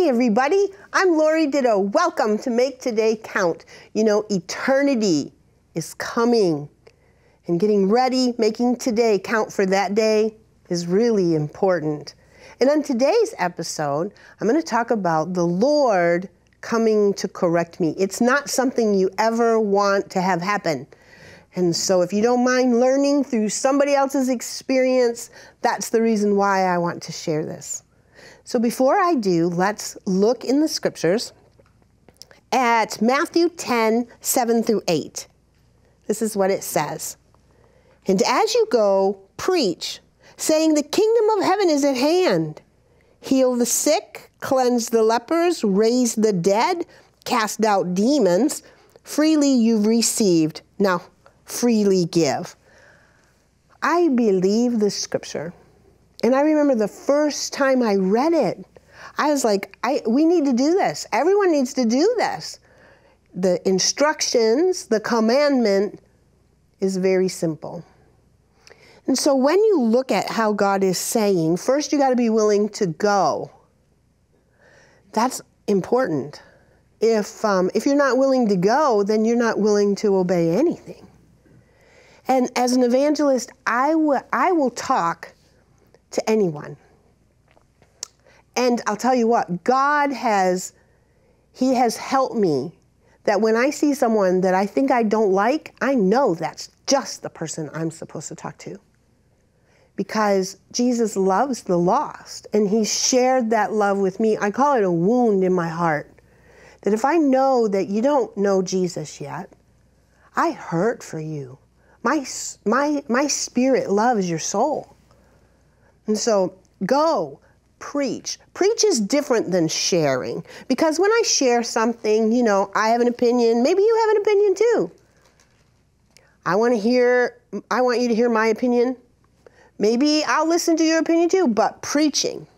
Hi, everybody. I'm Laurie Ditto. Welcome to Make Today Count. You know, eternity is coming, and getting ready, making today count for that day is really important. And on today's episode, I'm going to talk about the Lord coming to correct me. It's not something you ever want to have happen. And so, if you don't mind learning through somebody else's experience, that's the reason why I want to share this. So, before I do, let's look in the scriptures at Matthew 10 7 through 8. This is what it says. And as you go, preach, saying, The kingdom of heaven is at hand. Heal the sick, cleanse the lepers, raise the dead, cast out demons. Freely you've received. Now, freely give. I believe the scripture. And I remember the first time I read it, I was like, I, we need to do this. Everyone needs to do this. The instructions, the commandment is very simple. And so when you look at how God is saying, first you got to be willing to go. That's important. If, um, if you're not willing to go, then you're not willing to obey anything. And as an evangelist, I, I will talk to anyone. And I'll tell you what, God has, He has helped me that when I see someone that I think I don't like, I know that's just the person I'm supposed to talk to. Because Jesus loves the lost and He shared that love with me. I call it a wound in my heart. That if I know that you don't know Jesus yet, I hurt for you. My, my, my spirit loves your soul. And so go, preach. Preach is different than sharing because when I share something, you know, I have an opinion, maybe you have an opinion too. I want to hear, I want you to hear my opinion. Maybe I'll listen to your opinion too, but preaching,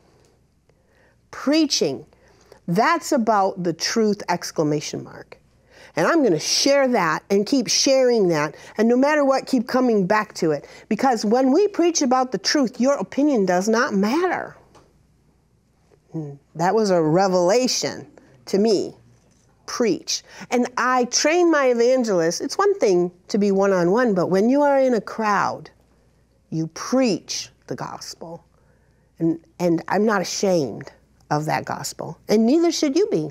preaching, that's about the truth exclamation mark. And I'm going to share that and keep sharing that. And no matter what, keep coming back to it. Because when we preach about the truth, your opinion does not matter. Hmm, that was a revelation to me. Preach. And I train my evangelists. It's one thing to be one on one, but when you are in a crowd, you preach the gospel. And, and I'm not ashamed of that gospel. And neither should you be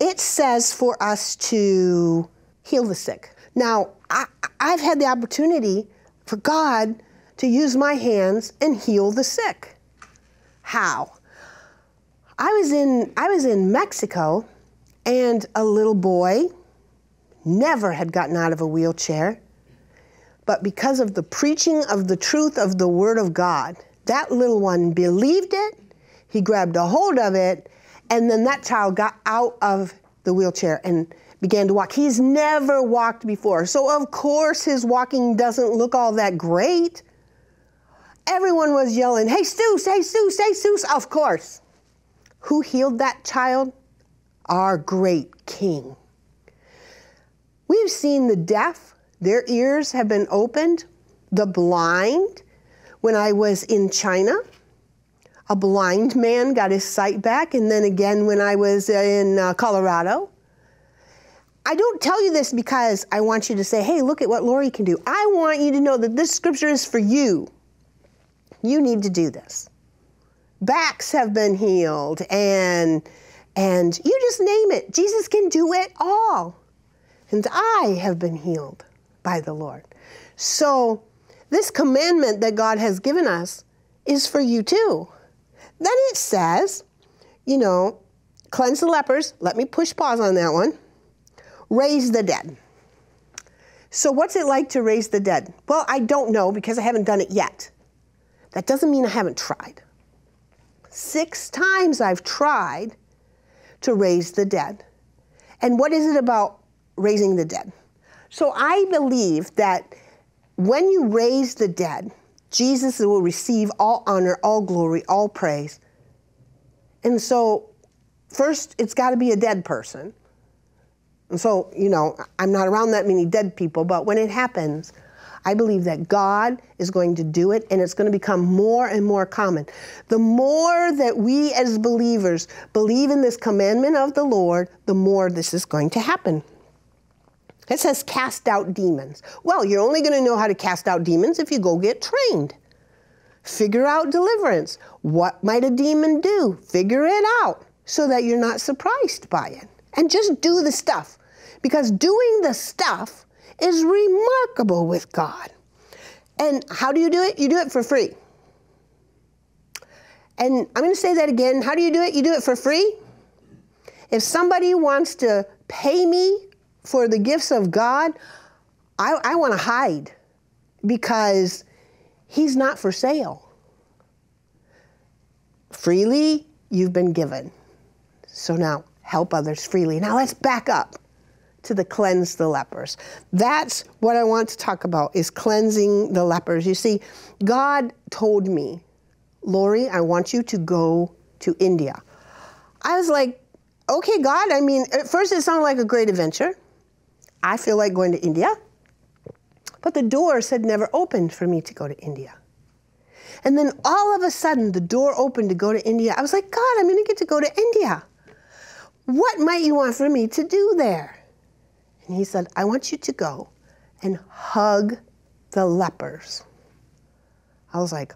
it says for us to heal the sick. Now, I, have had the opportunity for God to use my hands and heal the sick. How? I was in I was in Mexico and a little boy never had gotten out of a wheelchair. But because of the preaching of the truth of the word of God, that little one believed it, he grabbed a hold of it, and then that child got out of the wheelchair and began to walk. He's never walked before. So, of course, his walking doesn't look all that great. Everyone was yelling, Jesús, hey, Seuss, Jesús. Of course. Who healed that child? Our great king. We've seen the deaf, their ears have been opened, the blind. When I was in China, a blind man got his sight back, and then again when I was in uh, Colorado. I don't tell you this because I want you to say, hey, look at what Laurie can do. I want you to know that this scripture is for you. You need to do this. Backs have been healed, and and you just name it. Jesus can do it all. And I have been healed by the Lord. So, this commandment that God has given us is for you too. Then it says, you know, cleanse the lepers. Let me push pause on that one. Raise the dead. So, what's it like to raise the dead? Well, I don't know because I haven't done it yet. That doesn't mean I haven't tried. Six times I've tried to raise the dead. And what is it about raising the dead? So, I believe that when you raise the dead, Jesus will receive all honor, all glory, all praise. And so, first, it's got to be a dead person. And so, you know, I'm not around that many dead people, but when it happens, I believe that God is going to do it and it's going to become more and more common. The more that we as believers believe in this commandment of the Lord, the more this is going to happen. It says cast out demons. Well, you're only going to know how to cast out demons if you go get trained. Figure out deliverance. What might a demon do? Figure it out so that you're not surprised by it. And just do the stuff. Because doing the stuff is remarkable with God. And how do you do it? You do it for free. And I'm going to say that again. How do you do it? You do it for free. If somebody wants to pay me for the gifts of God, I, I want to hide because He's not for sale. Freely, you've been given. So now help others freely. Now let's back up to the cleanse the lepers. That's what I want to talk about is cleansing the lepers. You see, God told me, Laurie, I want you to go to India. I was like, okay, God, I mean, at first it sounded like a great adventure. I feel like going to India. But the doors had never opened for me to go to India. And then all of a sudden, the door opened to go to India. I was like, God, I'm going to get to go to India. What might you want for me to do there? And he said, I want you to go and hug the lepers. I was like,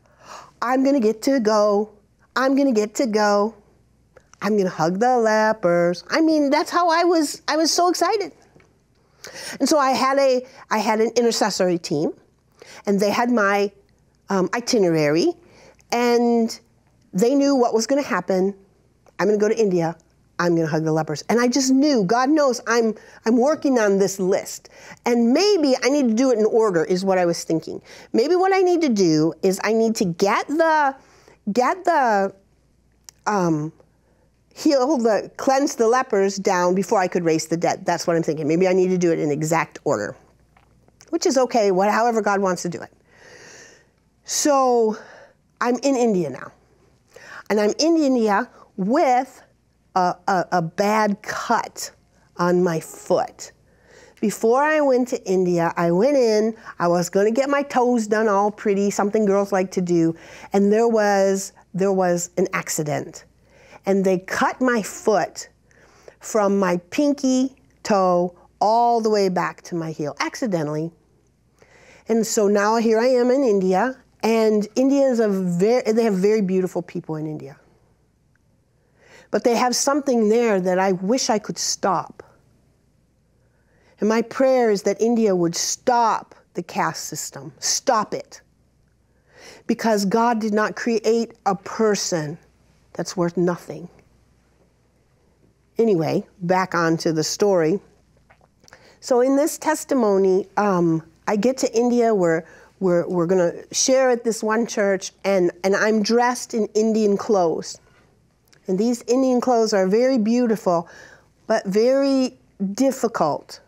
I'm going to get to go. I'm going to get to go. I'm going to hug the lepers. I mean, that's how I was I was so excited. And so I had a I had an intercessory team and they had my um, itinerary and they knew what was going to happen. I'm going to go to India. I'm going to hug the lepers. And I just knew, God knows, I'm, I'm working on this list. And maybe I need to do it in order, is what I was thinking. Maybe what I need to do is I need to get the, get the, um, heal the, cleanse the lepers down before I could raise the dead. That's what I'm thinking. Maybe I need to do it in exact order, which is okay, what, however God wants to do it. So I'm in India now. And I'm in India with a, a, a bad cut on my foot. Before I went to India, I went in, I was going to get my toes done all pretty, something girls like to do, and there was there was an accident. And they cut my foot from my pinky toe all the way back to my heel accidentally. And so now here I am in India, and India is a very they have very beautiful people in India. But they have something there that I wish I could stop. And my prayer is that India would stop the caste system, stop it. Because God did not create a person that's worth nothing. Anyway, back onto the story. So, in this testimony, um, I get to India where we're, we're going to share at this one church, and, and I'm dressed in Indian clothes. And these Indian clothes are very beautiful, but very difficult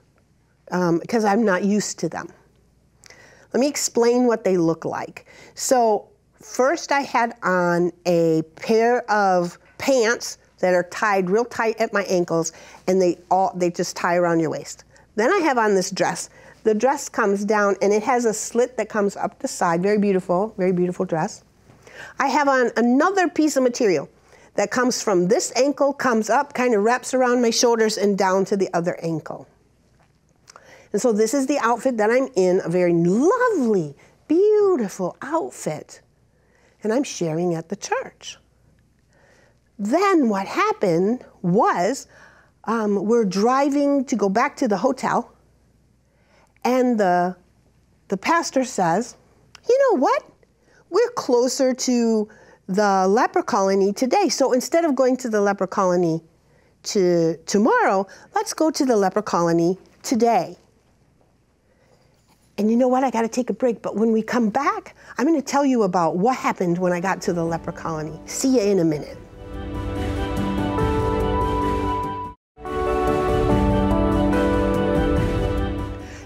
because um, I'm not used to them. Let me explain what they look like. So, first, I had on a pair of pants that are tied real tight at my ankles, and they all they just tie around your waist. Then I have on this dress. The dress comes down and it has a slit that comes up the side. Very beautiful, very beautiful dress. I have on another piece of material that comes from this ankle, comes up, kind of wraps around my shoulders and down to the other ankle. And so this is the outfit that I'm in, a very lovely, beautiful outfit. And I'm sharing at the church. Then what happened was um, we're driving to go back to the hotel, and the, the pastor says, You know what? We're closer to the leper colony today. So instead of going to the leper colony to tomorrow, let's go to the leper colony today. And you know what? I got to take a break. But when we come back, I'm going to tell you about what happened when I got to the leper colony. See you in a minute.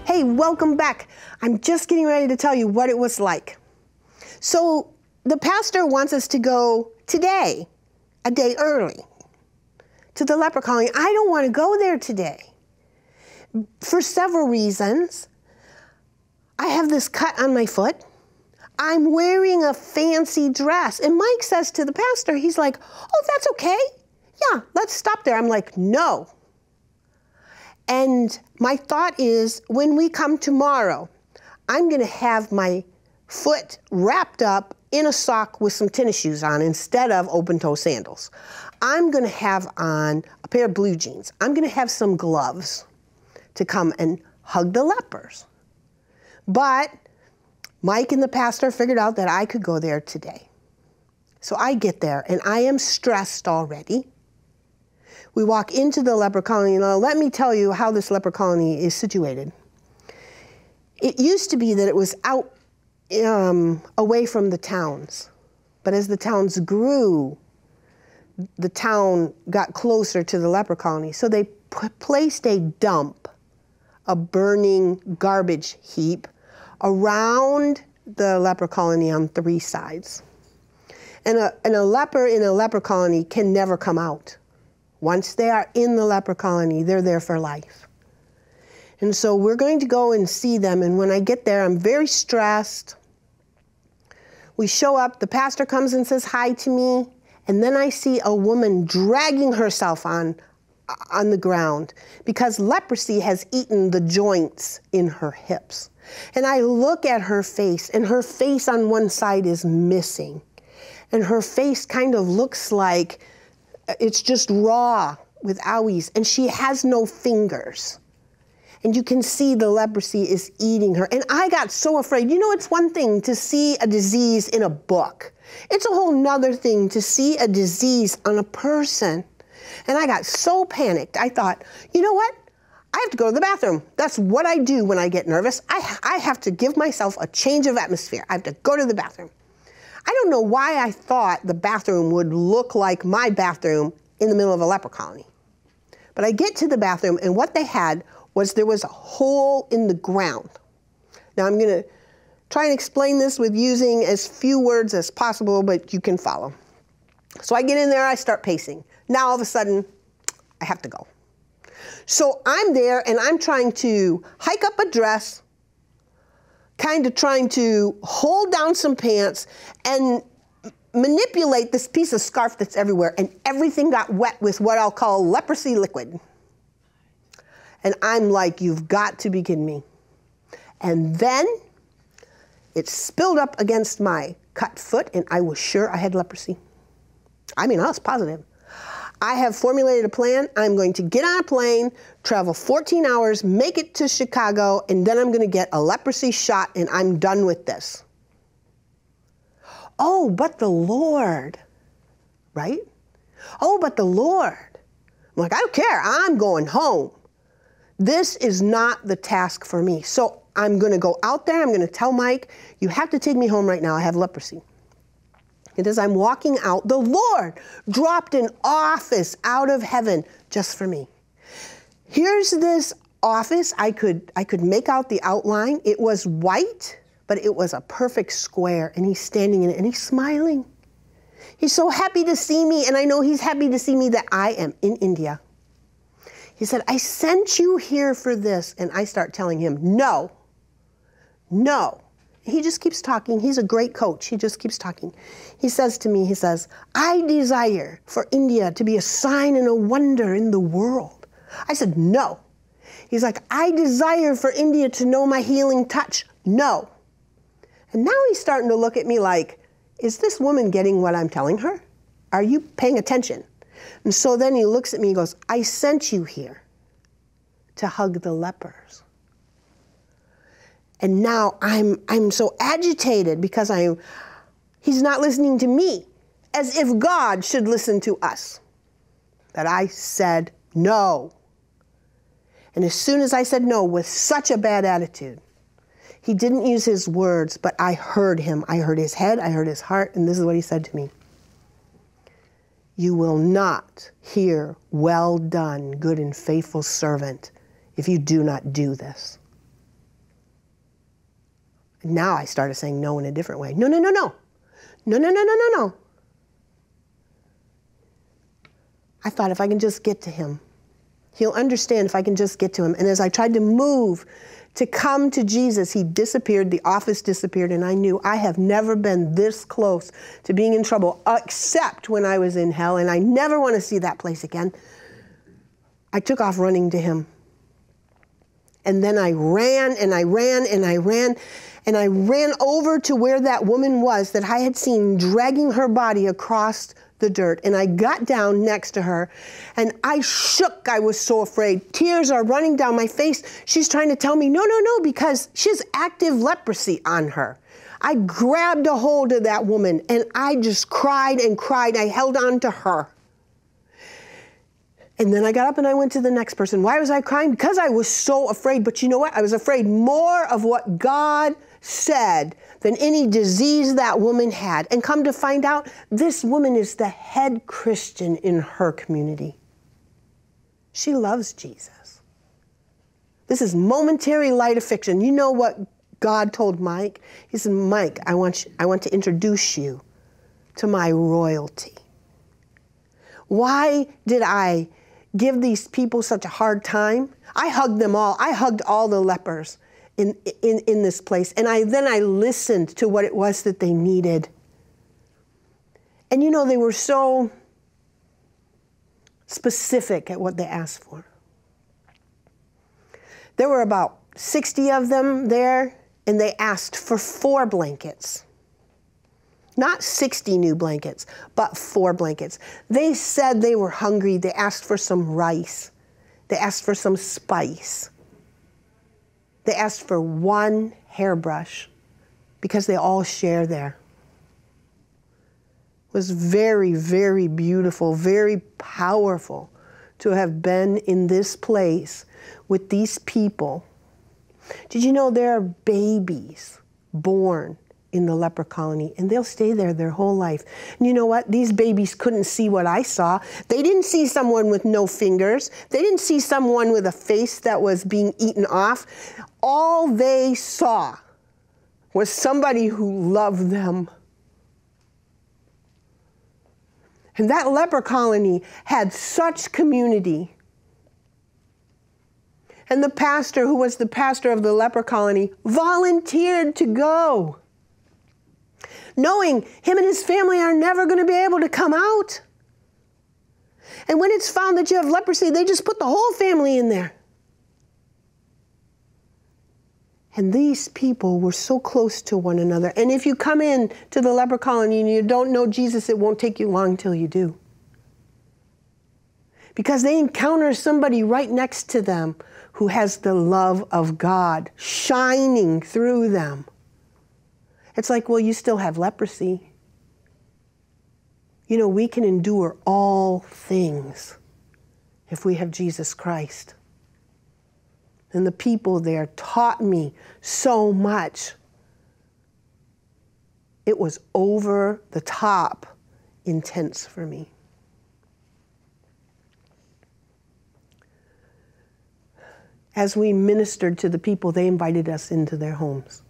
Hey, welcome back. I'm just getting ready to tell you what it was like. So, the pastor wants us to go today, a day early, to the leper colony. I don't want to go there today for several reasons. I have this cut on my foot. I'm wearing a fancy dress. And Mike says to the pastor, he's like, Oh, that's okay. Yeah, let's stop there. I'm like, No. And my thought is when we come tomorrow, I'm going to have my foot wrapped up in a sock with some tennis shoes on instead of open toe sandals. I'm going to have on a pair of blue jeans. I'm going to have some gloves to come and hug the lepers. But Mike and the pastor figured out that I could go there today. So I get there and I am stressed already. We walk into the leper colony. Now, let me tell you how this leper colony is situated. It used to be that it was out um, away from the towns. But as the towns grew, the town got closer to the leper colony. So they placed a dump, a burning garbage heap, around the leper colony on three sides. And a, and a leper in a leper colony can never come out. Once they are in the leper colony, they're there for life. And so we're going to go and see them. And when I get there, I'm very stressed. We show up, the pastor comes and says hi to me, and then I see a woman dragging herself on, on the ground because leprosy has eaten the joints in her hips. And I look at her face, and her face on one side is missing. And her face kind of looks like uh, it's just raw with owies, and she has no fingers. And you can see the leprosy is eating her. And I got so afraid. You know, it's one thing to see a disease in a book, it's a whole nother thing to see a disease on a person. And I got so panicked. I thought, you know what? I have to go to the bathroom. That's what I do when I get nervous. I, I have to give myself a change of atmosphere. I have to go to the bathroom. I don't know why I thought the bathroom would look like my bathroom in the middle of a leper colony. But I get to the bathroom, and what they had was there was a hole in the ground. Now I'm going to try and explain this with using as few words as possible, but you can follow. So I get in there, I start pacing. Now all of a sudden, I have to go. So I'm there and I'm trying to hike up a dress, kind of trying to hold down some pants and manipulate this piece of scarf that's everywhere, and everything got wet with what I'll call leprosy liquid. And I'm like, you've got to be kidding me. And then it spilled up against my cut foot, and I was sure I had leprosy. I mean, I was positive. I have formulated a plan. I'm going to get on a plane, travel 14 hours, make it to Chicago, and then I'm going to get a leprosy shot, and I'm done with this. Oh, but the Lord, right? Oh, but the Lord. I'm like, I don't care. I'm going home. This is not the task for me. So I'm going to go out there. I'm going to tell Mike, you have to take me home right now. I have leprosy. As I'm walking out, the Lord dropped an office out of heaven just for me. Here's this office. I could I could make out the outline. It was white, but it was a perfect square and he's standing in it and he's smiling. He's so happy to see me and I know he's happy to see me that I am in India. He said, "I sent you here for this." And I start telling him, "No. No he just keeps talking. He's a great coach. He just keeps talking. He says to me, he says, I desire for India to be a sign and a wonder in the world. I said, no. He's like, I desire for India to know my healing touch. No. And now he's starting to look at me like, is this woman getting what I'm telling her? Are you paying attention? And so then he looks at me and goes, I sent you here to hug the lepers. And now I'm, I'm so agitated because I, he's not listening to me, as if God should listen to us. That I said no. And as soon as I said no with such a bad attitude, he didn't use his words, but I heard him. I heard his head, I heard his heart, and this is what he said to me You will not hear, Well done, good and faithful servant, if you do not do this. Now I started saying no in a different way. No, no, no, no. No, no, no, no, no, no. I thought if I can just get to him, He'll understand if I can just get to him. And as I tried to move to come to Jesus, he disappeared, the office disappeared, and I knew I have never been this close to being in trouble, except when I was in hell, and I never want to see that place again. I took off running to him. And then I ran and I ran and I ran and I ran over to where that woman was that I had seen dragging her body across the dirt. And I got down next to her and I shook. I was so afraid. Tears are running down my face. She's trying to tell me, no, no, no, because she has active leprosy on her. I grabbed a hold of that woman and I just cried and cried. I held on to her. And then I got up and I went to the next person. Why was I crying? Because I was so afraid. But you know what? I was afraid more of what God said than any disease that woman had. And come to find out, this woman is the head Christian in her community. She loves Jesus. This is momentary light affliction. You know what God told Mike? He said, Mike, I want, you, I want to introduce you to my royalty. Why did I give these people such a hard time. I hugged them all. I hugged all the lepers in, in, in this place. And I then I listened to what it was that they needed. And you know, they were so specific at what they asked for. There were about 60 of them there, and they asked for four blankets. Not 60 new blankets, but four blankets. They said they were hungry. They asked for some rice. They asked for some spice. They asked for one hairbrush because they all share there. It was very, very beautiful, very powerful to have been in this place with these people. Did you know there are babies born in the leper colony and they'll stay there their whole life. And you know what? These babies couldn't see what I saw. They didn't see someone with no fingers. They didn't see someone with a face that was being eaten off. All they saw was somebody who loved them. And that leper colony had such community. And the pastor, who was the pastor of the leper colony, volunteered to go knowing him and his family are never going to be able to come out. And when it's found that you have leprosy, they just put the whole family in there. And these people were so close to one another. And if you come in to the leper colony and you don't know Jesus, it won't take you long till you do. Because they encounter somebody right next to them who has the love of God shining through them. It's like, well, you still have leprosy. You know, we can endure all things if we have Jesus Christ. And the people there taught me so much. It was over the top intense for me. As we ministered to the people, they invited us into their homes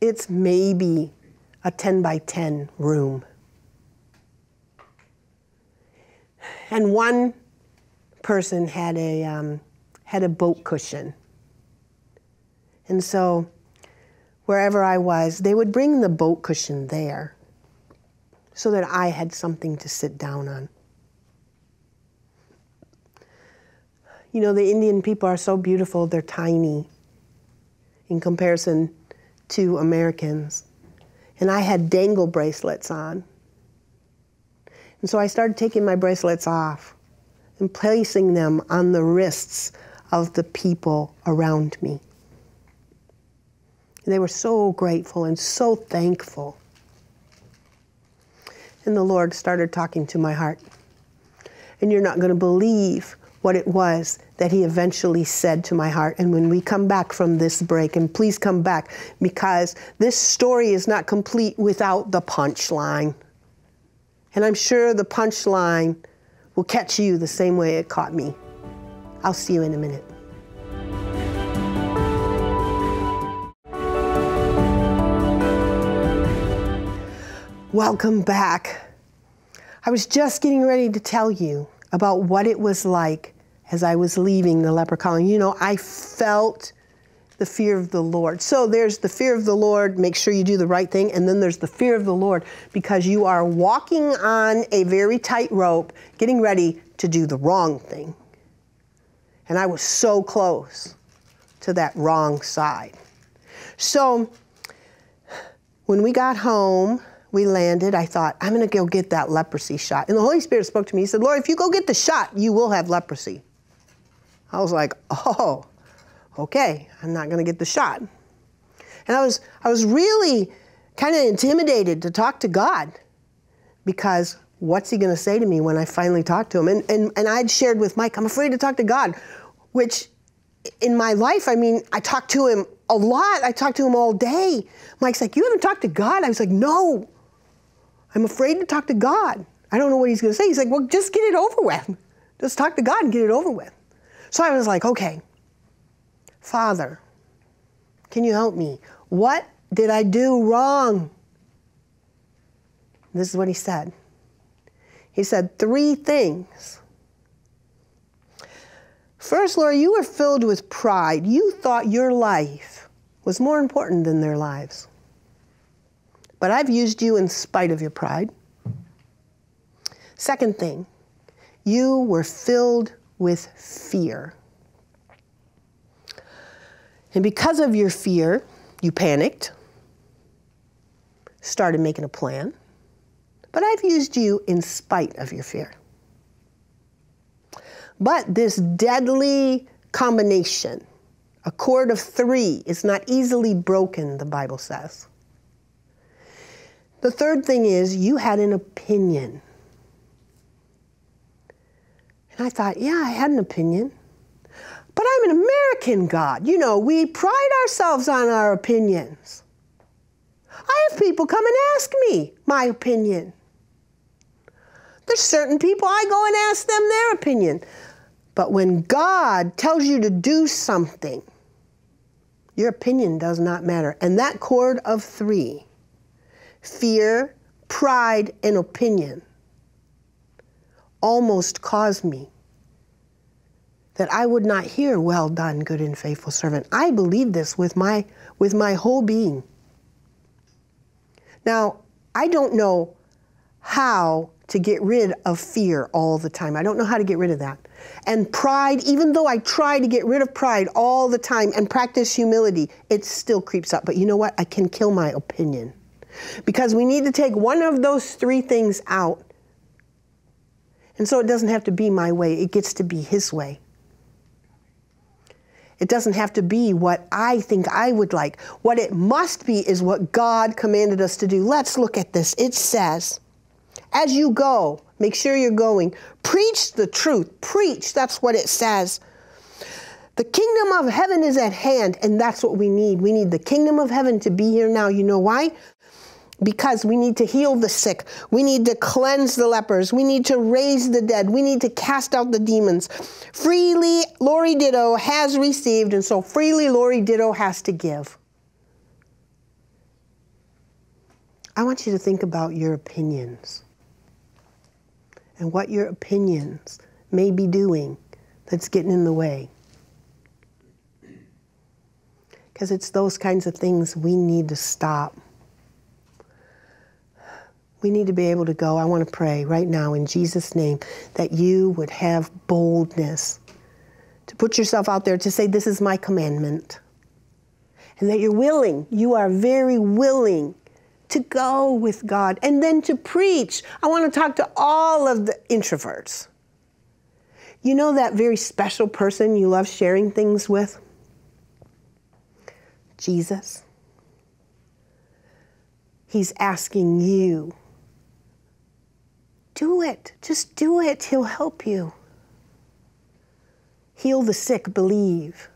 it's maybe a 10 by 10 room. And one person had a, um, had a boat cushion. And so wherever I was, they would bring the boat cushion there so that I had something to sit down on. You know, the Indian people are so beautiful, they're tiny in comparison to Americans. And I had dangle bracelets on. And so I started taking my bracelets off and placing them on the wrists of the people around me. They were so grateful and so thankful. And the Lord started talking to my heart. And you're not going to believe what it was that he eventually said to my heart. And when we come back from this break, and please come back because this story is not complete without the punchline. And I'm sure the punchline will catch you the same way it caught me. I'll see you in a minute. Welcome back. I was just getting ready to tell you about what it was like as I was leaving the leper colony. You know, I felt the fear of the Lord. So there's the fear of the Lord, make sure you do the right thing, and then there's the fear of the Lord because you are walking on a very tight rope, getting ready to do the wrong thing. And I was so close to that wrong side. So when we got home, we landed, I thought, I'm going to go get that leprosy shot. And the Holy Spirit spoke to me. He said, Lord, if you go get the shot, you will have leprosy. I was like, oh, okay, I'm not going to get the shot. And I was, I was really kind of intimidated to talk to God because what's he going to say to me when I finally talk to him? And, and, and I'd shared with Mike, I'm afraid to talk to God, which in my life, I mean, I talked to him a lot. I talked to him all day. Mike's like, You haven't talked to God? I was like, No. I'm afraid to talk to God. I don't know what he's going to say. He's like, Well, just get it over with. Just talk to God and get it over with. So I was like, Okay, Father, can you help me? What did I do wrong? This is what he said. He said three things. First, Lord, you were filled with pride. You thought your life was more important than their lives. But I've used you in spite of your pride. Second thing, you were filled with fear. And because of your fear, you panicked, started making a plan. But I've used you in spite of your fear. But this deadly combination, a cord of three, is not easily broken, the Bible says. The third thing is you had an opinion. And I thought, yeah, I had an opinion. But I'm an American God. You know, we pride ourselves on our opinions. I have people come and ask me my opinion. There's certain people I go and ask them their opinion. But when God tells you to do something, your opinion does not matter. And that cord of three fear, pride, and opinion almost caused me that I would not hear, well done, good and faithful servant. I believe this with my, with my whole being. Now, I don't know how to get rid of fear all the time. I don't know how to get rid of that. And pride, even though I try to get rid of pride all the time and practice humility, it still creeps up. But you know what? I can kill my opinion. Because we need to take one of those three things out. And so it doesn't have to be my way, it gets to be His way. It doesn't have to be what I think I would like. What it must be is what God commanded us to do. Let's look at this. It says, as you go, make sure you're going. Preach the truth. Preach. That's what it says. The kingdom of heaven is at hand, and that's what we need. We need the kingdom of heaven to be here now. You know why? Because we need to heal the sick. We need to cleanse the lepers. We need to raise the dead. We need to cast out the demons. Freely, Laurie Ditto has received, and so freely, Laurie Ditto has to give. I want you to think about your opinions and what your opinions may be doing that's getting in the way. Because it's those kinds of things we need to stop. We need to be able to go. I want to pray right now in Jesus' name that you would have boldness to put yourself out there to say, This is my commandment. And that you're willing, you are very willing to go with God and then to preach. I want to talk to all of the introverts. You know that very special person you love sharing things with? Jesus. He's asking you. Do it. Just do it. He'll help you. Heal the sick, believe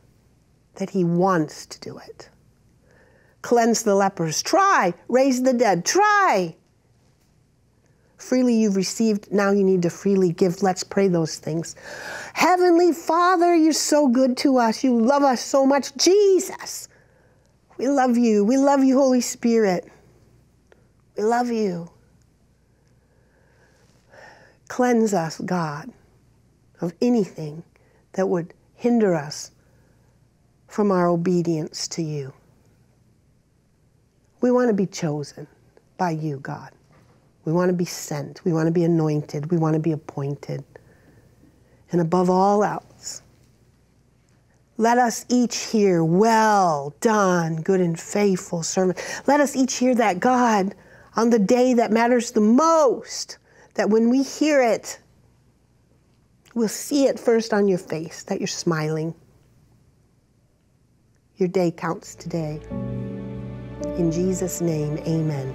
that He wants to do it cleanse the lepers. Try, raise the dead. Try. Freely you've received, now you need to freely give. Let's pray those things. Heavenly Father, you're so good to us. You love us so much. Jesus, we love you. We love you, Holy Spirit. We love you. Cleanse us, God. of anything that would hinder us from our obedience to you. We want to be chosen by you, God. We want to be sent. We want to be anointed. We want to be appointed. And above all else, let us each hear, well done, good and faithful servant. Let us each hear that, God, on the day that matters the most, that when we hear it, we'll see it first on your face, that you're smiling. Your day counts today. In Jesus' name, amen.